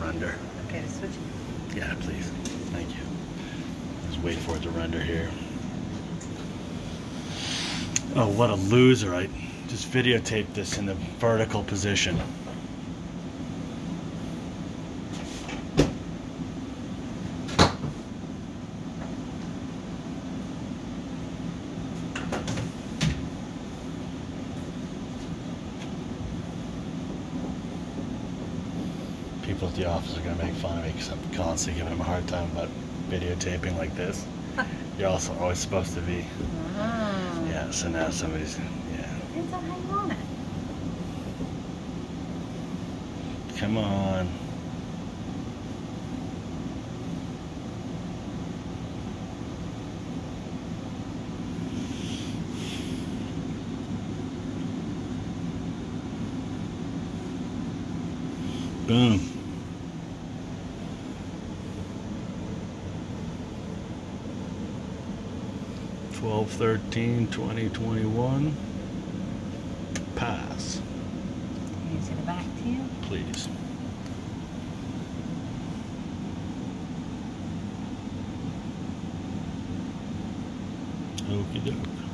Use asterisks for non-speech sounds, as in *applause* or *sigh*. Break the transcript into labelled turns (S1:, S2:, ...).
S1: render.
S2: Okay, switch.
S1: Yeah, please. Thank you. Just wait for it to render here. Oh, what a loser. I just videotaped this in the vertical position. People at the office are going to make fun of me because I'm constantly giving them a hard time about videotaping like this. *laughs* You're also always supposed to be.
S2: Ah.
S1: Yeah, so now somebody's. Yeah.
S2: Depends on how you want it.
S1: Come on. Boom. Twelve, thirteen, twenty, twenty-one. Pass,
S2: Can you see the back to you?
S1: please. Okey doke.